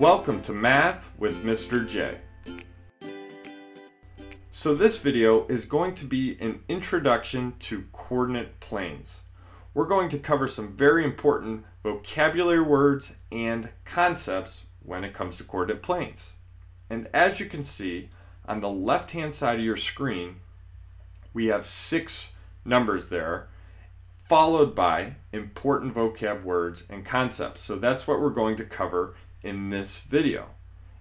Welcome to Math with Mr. J. So this video is going to be an introduction to coordinate planes. We're going to cover some very important vocabulary words and concepts when it comes to coordinate planes. And as you can see on the left hand side of your screen, we have six numbers there followed by important vocab words and concepts. So that's what we're going to cover in this video.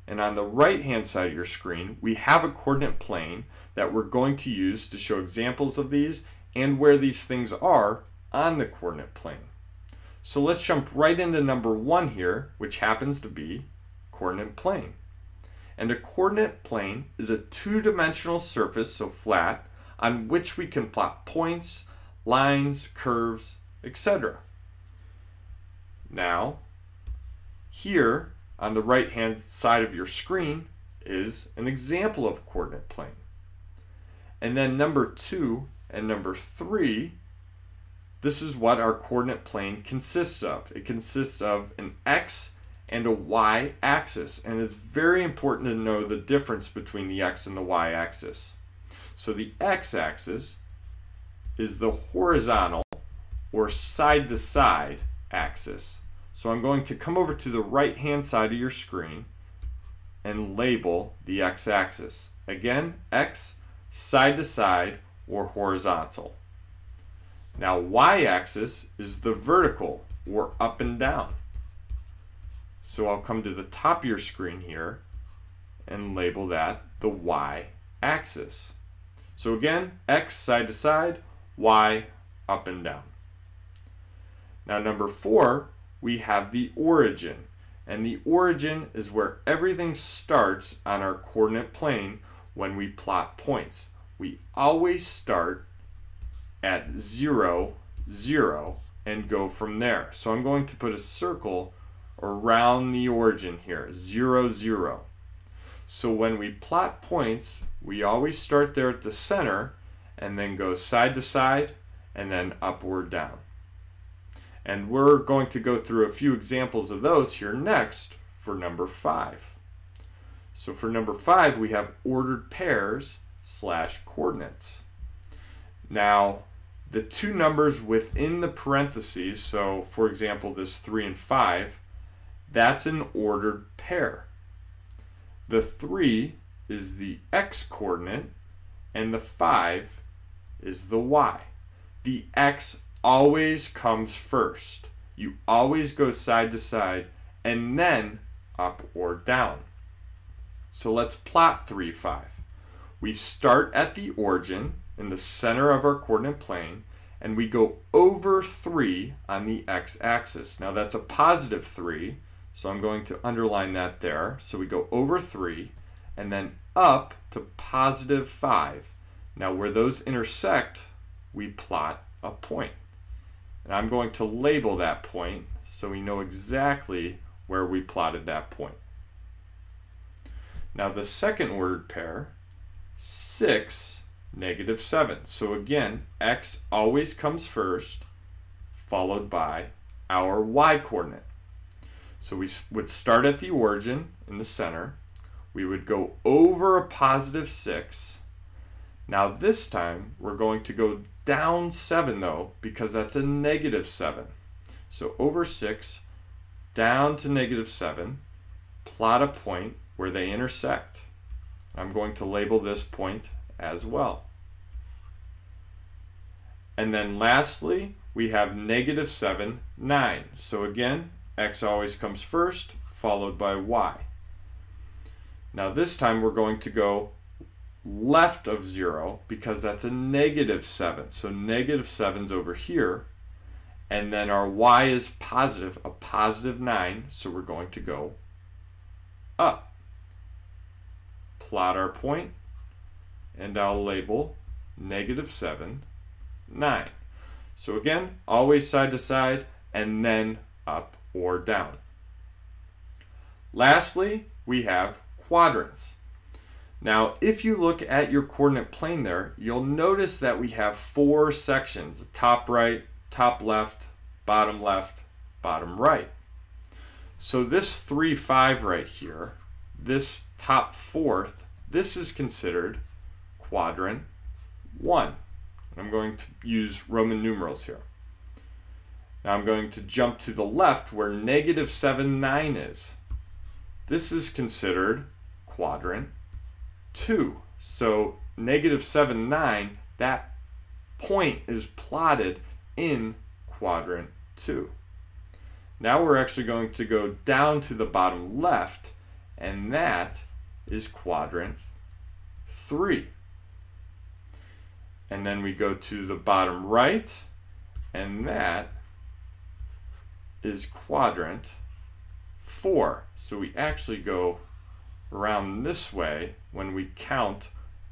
And on the right hand side of your screen, we have a coordinate plane that we're going to use to show examples of these and where these things are on the coordinate plane. So let's jump right into number one here, which happens to be coordinate plane. And a coordinate plane is a two-dimensional surface, so flat, on which we can plot points, lines, curves, etc. Now, here on the right hand side of your screen is an example of coordinate plane. And then number two and number three, this is what our coordinate plane consists of. It consists of an x and a y axis. And it's very important to know the difference between the x and the y axis. So the x axis is the horizontal or side to side axis. So I'm going to come over to the right hand side of your screen and label the x-axis. Again, x, side to side or horizontal. Now y-axis is the vertical or up and down. So I'll come to the top of your screen here and label that the y-axis. So again, x side to side, y up and down. Now number four we have the origin. And the origin is where everything starts on our coordinate plane when we plot points. We always start at 0, 0, and go from there. So I'm going to put a circle around the origin here, 0, 0. So when we plot points, we always start there at the center and then go side to side and then upward down. And we're going to go through a few examples of those here next for number five. So for number five, we have ordered pairs slash coordinates. Now, the two numbers within the parentheses, so for example, this 3 and 5, that's an ordered pair. The 3 is the x coordinate, and the 5 is the y. The x always comes first. You always go side to side and then up or down. So let's plot 3, 5. We start at the origin in the center of our coordinate plane and we go over 3 on the x-axis. Now that's a positive 3, so I'm going to underline that there. So we go over 3 and then up to positive 5. Now where those intersect, we plot a point. And I'm going to label that point so we know exactly where we plotted that point. Now the second ordered pair, 6, negative 7. So again, x always comes first, followed by our y coordinate. So we would start at the origin in the center. We would go over a positive 6. Now this time, we're going to go down 7 though, because that's a negative 7. So over 6, down to negative 7, plot a point where they intersect. I'm going to label this point as well. And then lastly, we have negative 7, 9. So again, x always comes first, followed by y. Now this time we're going to go left of 0 because that's a negative 7. So negative 7's over here. And then our y is positive, a positive 9. So we're going to go up. Plot our point, and I'll label negative 7, 9. So again, always side to side, and then up or down. Lastly, we have quadrants. Now, if you look at your coordinate plane there, you'll notice that we have four sections, top right, top left, bottom left, bottom right. So this 3, 5 right here, this top fourth, this is considered quadrant 1. I'm going to use Roman numerals here. Now I'm going to jump to the left where negative 7, 9 is. This is considered quadrant 2. So negative 7, 9, that point is plotted in quadrant 2. Now we're actually going to go down to the bottom left, and that is quadrant 3. And then we go to the bottom right, and that is quadrant 4. So we actually go around this way when we count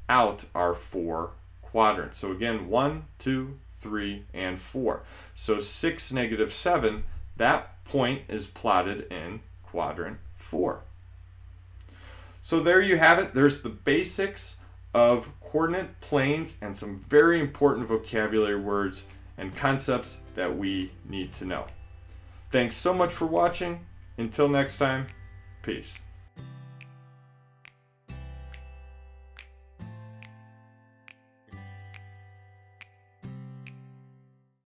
out our four quadrants. So again, 1, 2, 3, and 4. So 6, negative 7, that point is plotted in quadrant 4. So there you have it. There's the basics of coordinate planes and some very important vocabulary words and concepts that we need to know. Thanks so much for watching. Until next time, peace.